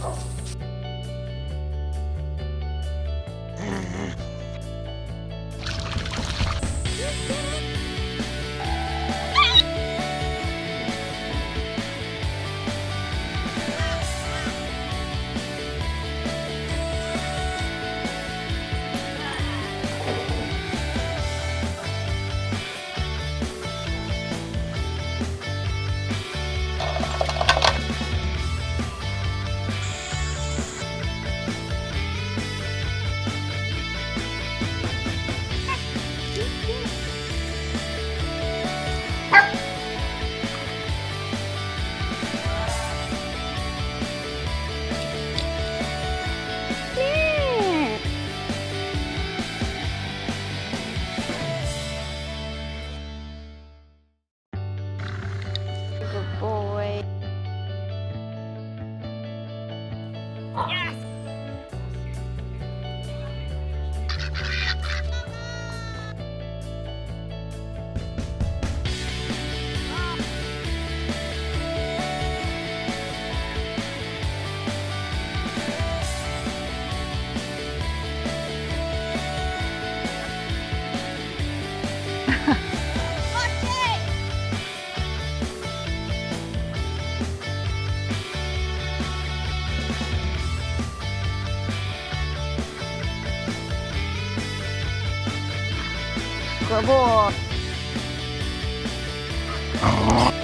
好。不？啊